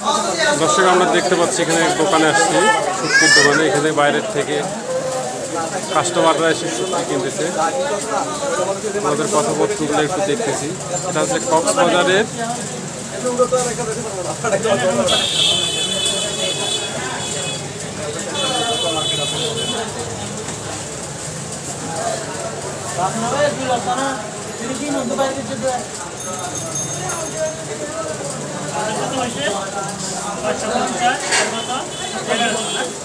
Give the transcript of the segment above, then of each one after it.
দর্শক, আমরা দেখতে পাচ্ছি এখানে দোকানে আসছি শুক্তির দোকানে। এখানে বাইরের থেকে কাস্টমাররা এসে শুক্তি কিনতেছে। আমাদের কথাবার্তাগুলো একটু দেখতেছি। এটা হচ্ছে কক্সবাজারের কত হয়েছে পাঁচশো পঞ্চাশ কত এগারোশো না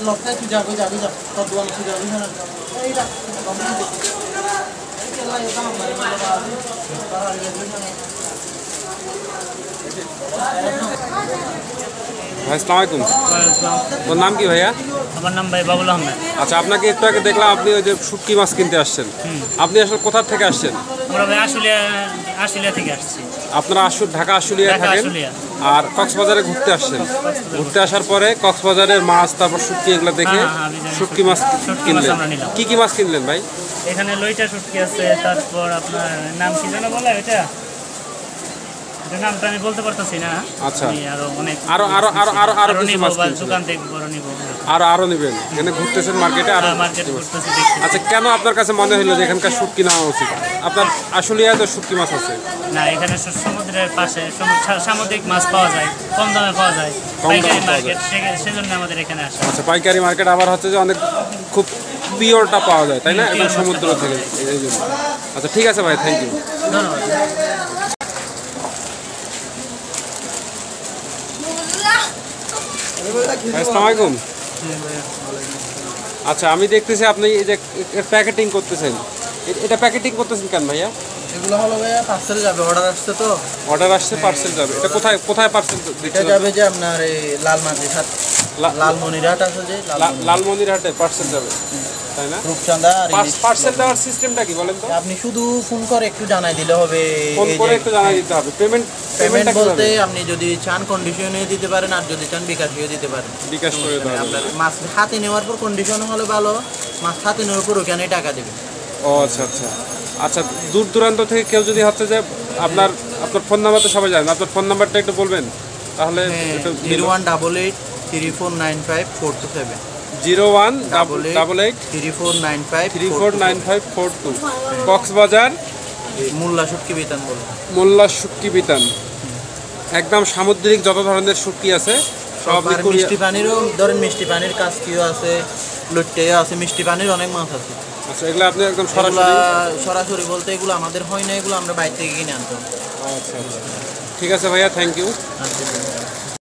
লগটা খুজা খুজা আসসালামু আলাইকুম। তোর নাম কি ভাইয়া? আমার নাম ভাই বাবুল আহমেদ। আচ্ছা আপনাকে একটু আগে দেখলাম আপনি ওই যে শুটকি মাছ কিনতে আসছেন। আপনি আসলে কোথা থেকে আসছেন? আমরা ভাই আশুলিয়া আশুলিয়া থেকে আসছি। আপনারা আসু ঢাকা থাকেন? আর কক্সবাজারে ঘুরতে আসছেন? ঘুরতে আসার পরে কক্সবাজারের মাছ তারপর শুটকি এগুলো দেখে হ্যাঁ, হ্যাঁ। শুটকি মাছ শুটকি মাছ কিনলেন। কি কি মাছ কিনলেন ভাই? এখানে লইটা শুটকি আছে তারপর আপনার নাম কি যেন বলে এটা নামটা আমি বলতে পারতেছি না। আচ্ছা। আরও অনেক আরও আরও আরও আরও আরও কিছু মাছ দোকান থেকে বড় নিবো। আরও আরও নেবেন। এখানে ঘুরতেছেন মার্কেটে আরও মার্কেট করতেছি আচ্ছা কেন আপনার কাছে মনে হলো যে এখানকার শুটকি নেওয়া উচিত? আপনার তো শুটকি মাছ আছে? না এখানে সমুদ্রের পাশে সামুদ্রিক মাছ পাওয়া যায় কম দামে পাওয়া যায়। পাইকারি মার্কেট সেজন্য আমাদের এখানে আসা। আচ্ছা পাইকারি মার্কেট আবার হচ্ছে যে অনেক খুব পিওরটা পাওয়া যায় তাই না? একদম সমুদ্র থেকে এই জন্য। আচ্ছা ঠিক আছে ভাই থ্যাংক ইউ ধন্যবাদ। আসসালামু আলাইকুম আচ্ছা আমি দেখতেছি আপনি এই যে প্যাকেটিং করতেছেন। এটা প্যাকেটিং করতেছেন কেন ভাইয়া? এগুলো হলো ভাইয়া পার্সেল যাবে অর্ডার আসছে তো। অর্ডার আসছে পার্সেল যাবে। এটা কোথায় কোথায় পার্সেল এটা যাবে যে আপনার এই লালমাটির হাট। লালমনিরহাট আছে যে লালমনি- লালমন্দিরহাটে পার্সেল যাবে। তাই না? আর পার্সেল দেওয়ার সিস্টেমটা কি বলেন তো? আপনি শুধু ফোন করে একটু জানাই দিলে হবে ফোন করে একটু জানাই দিতে হবে। পেমেন্ট পেমেন্ট বলতে আপনি যদি চান কন্ডিশনে দিতে পারেন আর যদি চান বিকাশিও দিতে পারেন। বিকাশ করে দেওয়া। আপনার মাছ হাতে নেওয়ার পর কন্ডিশন হলে ভালো মাছ হাতে নেওয়ার পর ওখানে টাকা দেবে ও আচ্ছা আচ্ছা। আচ্ছা দূর দূরান্ত থেকে কেউ যদি হচ্ছে যে আপনার আপনার ফোন নাম্বার তো সবাই জানেন আপনার ফোন নাম্বারটা একটু বলবেন? তাহলে একটু zero one double eight three four nine five four two seven. Zero one Double eight. Double eight three four nine five three four nine five four two. Cox's Bazar? মোল্লা সুটকি বেতন বলো। মোল্লা শুটকি বিতান। একদম সামুদ্রিক যত ধরনের শুটকি আছে সব মিষ্টি পানিরও ধরেন মিষ্টি পানির কাজ কিও আছে লুট্টেও আছে মিষ্টি পানির অনেক মাছ আছে। আচ্ছা এগুলো আপনি একদম সরাসরি সরাসরি বলতে এগুলো আমাদের হয় না এগুলো আমরা বাইরে থেকে কিনে আনতাম। আচ্ছা আচ্ছা। ঠিক আছে ভাইয়া থ্যাংক ইউ আচ্ছা